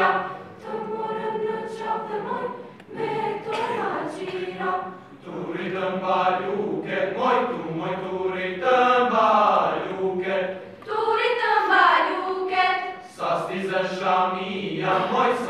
gjira më morën në qafë dhe moj me tona gjira Turi të mba luke, moj tu të mba luke Turi të mba luke Sa sti shamia, moj sa